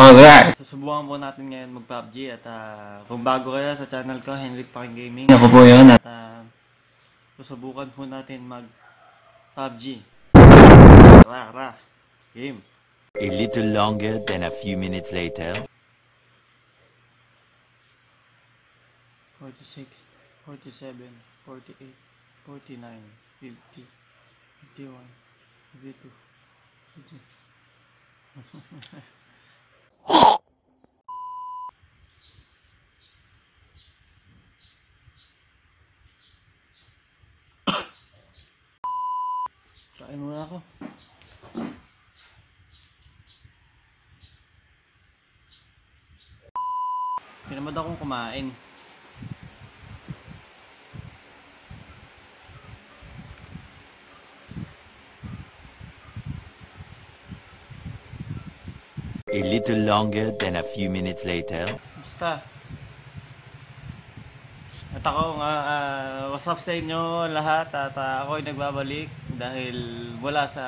Alright. Susubukan po natin ngayon mag-PUBG at ah, kung bago kayo sa channel ko, Henrik Paking Gaming. Ako po yun. At ah, susubukan po natin mag-PUBG. Tara, tara. Game. A little longer than a few minutes later. 46, 47, 48, 49, 50, 51, 52, 53. Kain muna ako. Tinamad akong kumain. A little longer than a few minutes later. Basta. At ako nga, ah, what's up sa inyo lahat at uh, ako ay nagbabalik dahil wala sa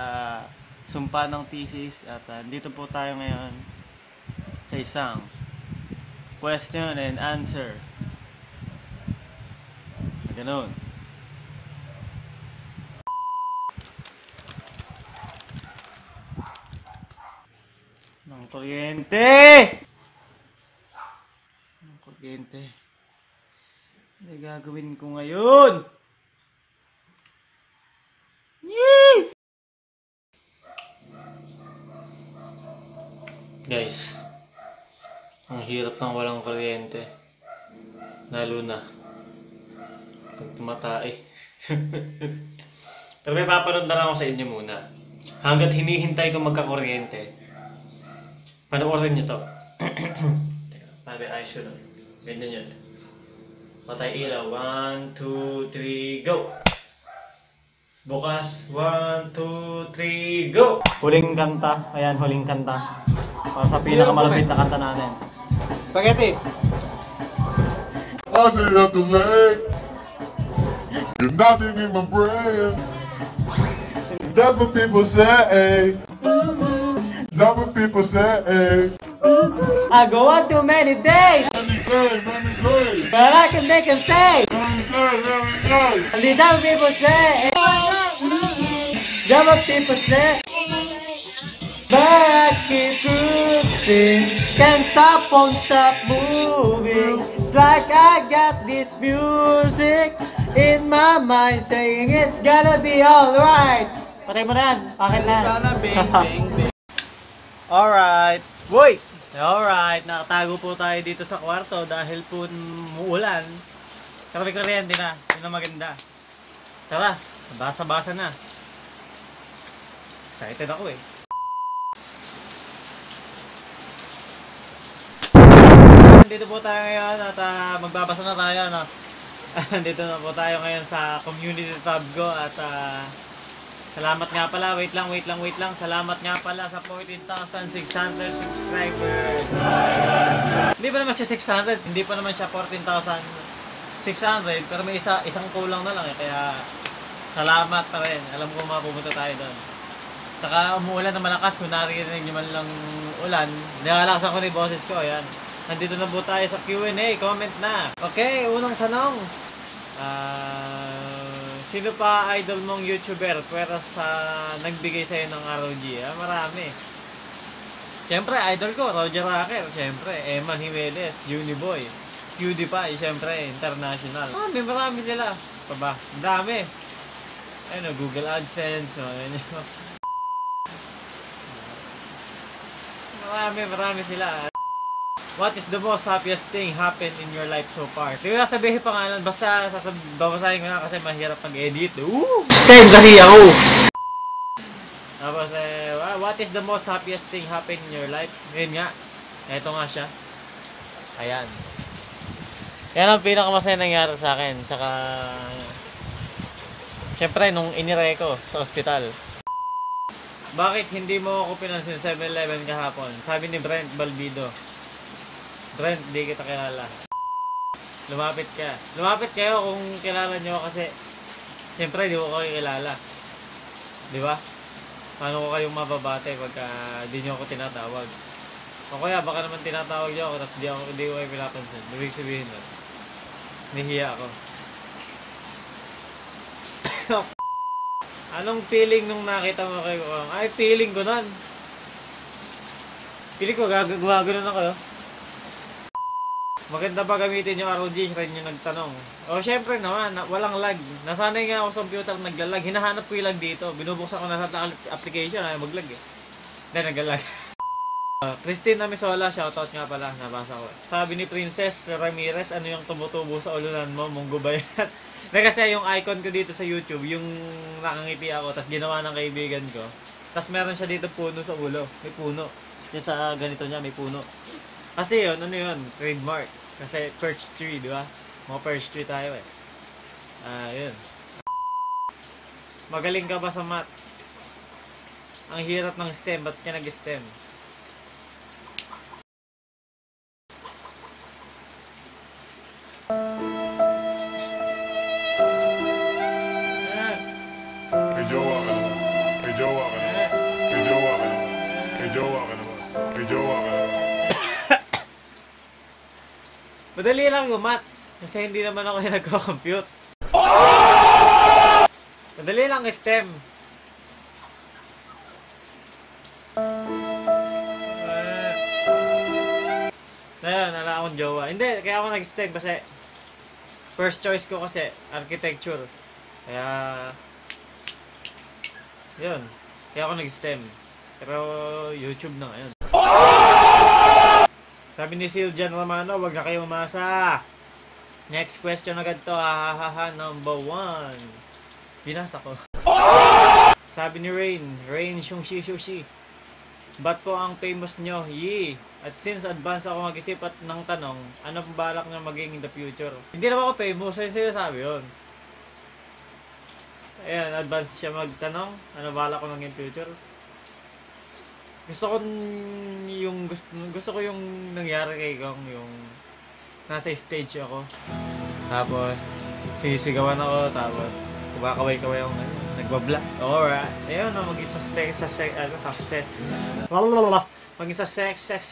sumpa ng thesis at ah, dito po tayo ngayon sa isang question and answer. Ganun. Kuryente! Ng kuryente. Ano gagawin ko ngayon? Yee! Guys, ang hirap ng walang kuryente. Lalo na pag tumatay. Pero may papanood na lang ako sa inyo muna. Hanggat hinihintay ko magkakuryente, panoorin nyo to. Teka, Pare, ayos ko lang. Ganyan yun. Patay ilaw. One, two, three, go! Bukas. One, two, three, go! Huling kanta. Ayan, huling kanta. Para sa pinakamalapit na kanta natin. Spaghetti! I stayed up too late. There's nothing in my brain. That's what people say. That's what people say. I go on too many days, Let me say, let me say, but I can make them stay. let me say, let me. The dumb people say, eh. dumb people say, but I keep cruising, can't stop, won't stop moving. It's like I got this music in my mind saying it's gonna be alright. Patay mo na yan, bakit na? Sana bang, bang, bang. Alright. Boy! Alright, nakatago po tayo dito sa kwarto dahil po muulan. May kuryente na. Yun ang maganda. Tara, basa-basa na. Excited ako eh. Dito po tayo ngayon at ah, magbabasa na tayo. No? Dito na po tayo ngayon sa community tab ko at ah, Salamat nga pala, wait lang, wait lang, wait lang. Salamat nga pala sa 14,600 subscribers. Hindi pa naman siya 600, hindi pa naman siya 14,600, pero may isa, isang kulang na lang eh. Kaya salamat pa rin. Alam ko mapupunta tayo doon. Saka umuulan na malakas, kung narinig nyo man lang ulan, nilalakasan ko ni boses ko, ayan. Nandito na po tayo sa Q&A, comment na. Okay, unang tanong. Ah... Sino pa idol mong YouTuber pero sa nagbigay sa'yo ng ROG? Ah, marami. Siyempre, idol ko, Roger Rocker. Siyempre, Eman Jimenez, Uniboy. PewDiePie, siyempre, international. Ah, may marami sila. Pa ba? Ang dami. Ano, Google AdSense. Oh, ano. marami, marami sila. What is the most happiest thing happened in your life so far? Hindi ko na sabihin pangalan, basta sasab babasahin ko na kasi mahirap mag-edit. Ooh! Time kasi ako! Tapos, eh, wha- what is the most happiest thing happened in your life? Ngayon nga, eto nga siya. Ayan. Yan ang pinakamasaya nangyari sa akin. Tsaka, syempre, nung inire ko sa ospital. Bakit hindi mo ako pinansin 7-Eleven kahapon? Sabi ni Brent Balbido. Brent, di kita kilala. Lumapit ka. Lumapit kayo kung kilala nyo kasi siyempre di ko kayo kilala. Di ba? paano ko kayong mababate pagka di nyo ako tinatawag. O kaya baka naman tinatawag nyo ako tapos di, ako, di ko kayo pinapansin. Ibig sabihin nun, nahihiya ako. Anong feeling nung nakita mo kay Kuwang? Ay, feeling ko nun. Feeling ko gagagawa ganun ako. Maganda ba gamitin yung ROG? Rin yung nagtanong. O, syempre naman, na, walang lag. Nasanay nga ako sa computer naglalag. Hinahanap ko yung lag dito. Binubuksan ko na sa application, ayaw maglag eh. Hindi, naglalag. Uh, Christine Amisola, shoutout nga pala, nabasa ko. Sabi ni Princess Ramirez, ano yung tumutubo sa ulunan mo, munggo ba yan? Kasi yung icon ko dito sa YouTube, yung nakangiti ako, tapos ginawa ng kaibigan ko. Tapos meron siya dito puno sa ulo. May puno. Yung sa ganito niya, may puno. Kasi yun, ano yun, trademark. Kasi perch tree, di ba? Mga perch tree tayo eh. Ah, yun. Magaling ka ba sa math? Ang hirap ng STEM, ba't ka nag-STEM? May jowa ka naman. May jowa ka naman. May jowa ka naman. May jowa ka naman. May jowa ka naman. Madali lang yung math. Kasi hindi naman ako yung nagko-compute. Madali lang STEM. Uh, ayun, wala akong jowa. Hindi, kaya ako nag-STEM kasi first choice ko kasi architecture. Kaya yun. Kaya ako nag-STEM. Pero YouTube na ngayon. Sabi ni Siljan Romano, wag na kayo umasa. Next question agad to, ha ha ha, number one. Binasa ko. Sabi ni Rain, Rain Shung Shi Shung Shi. Ba't po ang famous nyo? Yee! At since advance ako mag-isip at ng tanong, ano pong balak nyo maging in the future? Hindi naman ako famous, ay sinasabi yun. Ayan, advance siya magtanong, ano balak ko maging future? Gusto ko yung gusto, gusto ko yung nangyari kay Gong yung nasa stage ako. Tapos sinisigawan ako tapos kumakaway-kaway ako ngayon. Nagbabla. Alright. Ayun na maging suspect sa sex ano suspect. Lalalala. Maging sa sex sex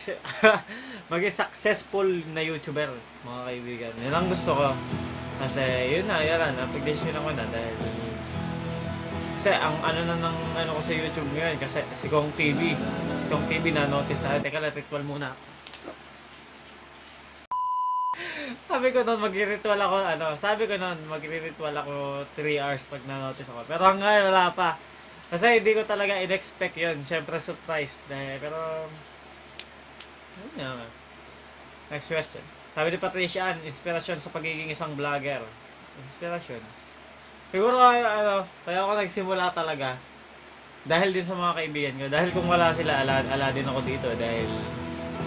maging successful na YouTuber mga kaibigan. Yun ang gusto ko. Kasi yun na, yun na, napag-decision ako na dahil kasi ang ano na ng ano ko sa YouTube ngayon kasi si Kong TV. Si Kong TV na notice na teka lang ritual muna. Sabi ko noon magri-ritual ako ano, sabi ko noon magri-ritual ako 3 hours pag na-notice ako. Pero hanggang wala pa. Kasi hindi ko talaga in-expect 'yun. Syempre surprised eh, pero yun nga. Next question. Sabi ni Patricia, Ann, inspirasyon sa pagiging isang vlogger. Inspirasyon. Siguro ano, kaya ako nagsimula talaga dahil din sa mga kaibigan ko. Dahil kung wala sila, ala, ala din ako dito dahil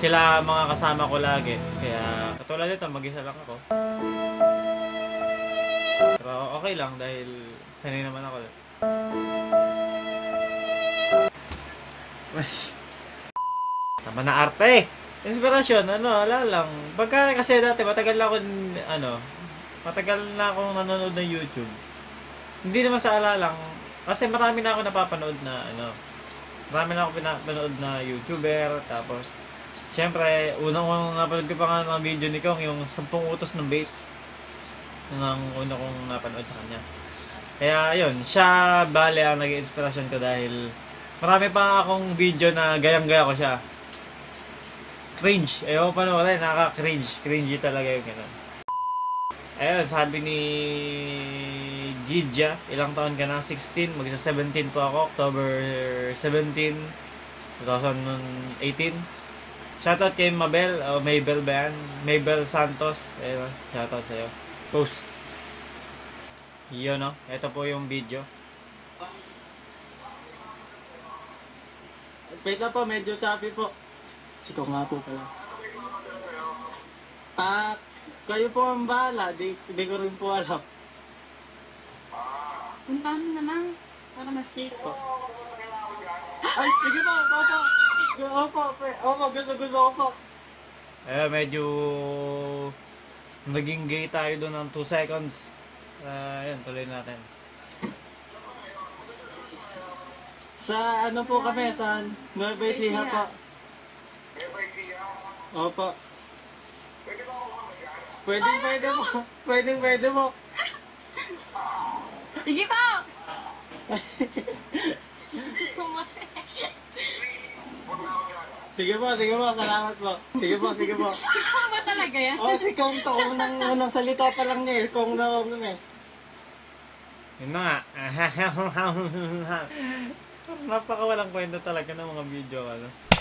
sila mga kasama ko lagi. Kaya katulad nito, mag-isa lang ako. Pero okay lang dahil sanay naman ako. Tama na arte! Inspirasyon, ano, ala lang. Pagka kasi dati, matagal na ako, ano, matagal na akong nanonood ng YouTube. Hindi naman sa ala lang. Kasi marami na ako napapanood na ano. Marami na ako pinapanood na YouTuber. Tapos, syempre, unang unang napanood ko pa nga mga video ni Kong, yung 10 utos ng bait. Yun ang una kong napanood sa kanya. Kaya yun, siya bale ang naging inspirasyon ko dahil marami pa akong video na gayang-gaya ko siya. Cringe. Ayaw pa rin, nakaka-cringe. Cringy talaga yung gano'n. Ayun, sabi ni Gidja, ilang taon ka na? 16, magsa 17 po ako, October 17, 2018. Shoutout kay Mabel, o Maybel ba yan? Maybel Santos, ayun, shoutout sa'yo. Post. Yun no, ito po yung video. Wait lang po, medyo choppy po. Sikaw nga po pala. Ah, kayo po ang bahala. Di, di ko rin po alam. Puntahan mo na lang. Para mas safe po. Ay, sige po, opo. Opo, pe- opo, gusto, gusto ko po. Eh, medyo naging gay tayo doon ng 2 seconds. Ah, yun, tuloy natin. Sa ano po kami, sa Nueva Ecija po. Opo. Pwede, pwede po. Pwede, pwede po. Sige po! Sige po, sige po. Salamat po. Sige po, sige po. Ikaw ba talaga yan? Oh, si Kong to. Unang, unang salita pa lang niya eh. Kong na kong na eh. Yun na nga. Napakawalang kwenta talaga ng mga video, ano.